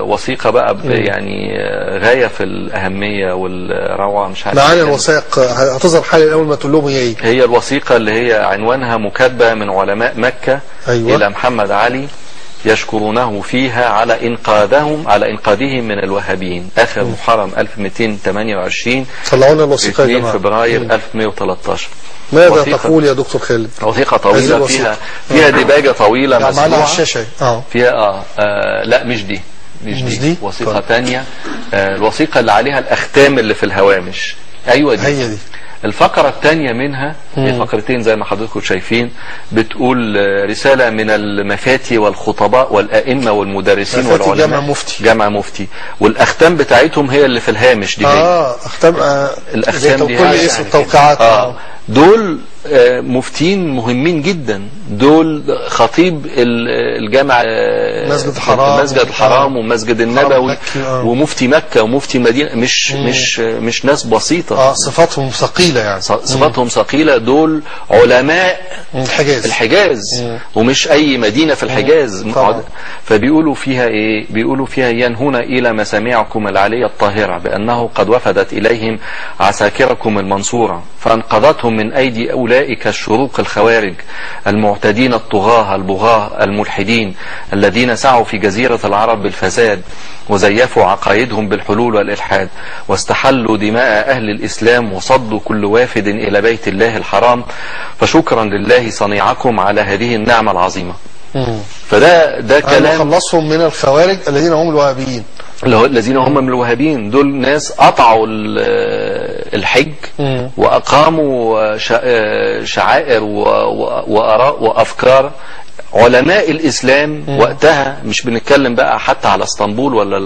وثيقة بقى يعني غاية في الأهمية والروعة مش عارف معاني أتكلم. الوثائق هتظهر حالا اول ما تقول لهم هي إيه هي الوثيقة اللي هي عنوانها مكاتبة من علماء مكة أيوة. إلى محمد علي يشكرونه فيها على إنقاذهم على إنقاذهم من الوهابيين. آخر محرم 1228 طلعونا الوثيقه يا 2 جماعة. فبراير 1113 ماذا تقول يا دكتور خالد؟ وثيقة طويلة الوثيقة. فيها فيها ديباجة طويلة يعني مسموعة الشاشه آه. فيها آه, آه لا مش دي. مش, مش دي, دي؟ وثيقة طيب. تانية آه الوثيقة اللي عليها الأختام اللي في الهوامش. أيوة دي. هي دي. الفقرة الثانية منها هي فقرتين زي ما حضراتكم شايفين بتقول رسالة من المفاتي والخطباء والأئمة والمدرسين والعلماء. جمع مفتي. جمع مفتي. والأختام بتاعتهم هي اللي في الهامش دي. آه أختام آه الأختام دي كل اسم التوقيعات. آه. دول مفتين مهمين جدا. دول خطيب ال- الجامع آه، مسجد الحرام. مسجد الحرام ومسجد النبوي آه. ومفتي مكة ومفتي مدينة. مش مش مش ناس بسيطة. آه صفاتهم ثقيلة يعني. صفاتهم ثقيلة. دول علماء الحجاز. الحجاز. ومش أي مدينة في الحجاز. فبيقولوا فيها إيه؟ بيقولوا فيها ينهون إلى مسامعكم العالية الطاهرة بأنه قد وفدت إليهم عساكركم المنصورة. فانقذتهم من أيدي أولئك الشروق الخوارج المعتدين الطغاة البغاة الملحدين الذين سعوا في جزيرة العرب بالفساد وزيفوا عقائدهم بالحلول والإلحاد واستحلوا دماء أهل الإسلام وصدوا كل وافد إلى بيت الله الحرام فشكرا لله صنيعكم على هذه النعمة العظيمة. فده ده كلام خلصوا من الخوارج الذين هم الوهابيين الذين هم من الوهابيين. دول ناس قطعوا ال- الحج. وأقاموا شع- شعائر و- و- وآراء وأفكار علماء الإسلام وقتها مش بنتكلم بقى حتى على اسطنبول ولا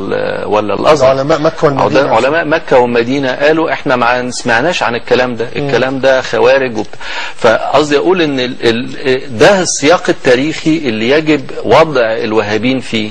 ولا الأزهر. علماء مكة والمدينة. علماء مكة والمدينة قالوا إحنا ما سمعناش عن الكلام ده. الكلام ده خوارج وبت... فقصدي أقول إن ال... ال... ده السياق التاريخي اللي يجب وضع الوهابين فيه.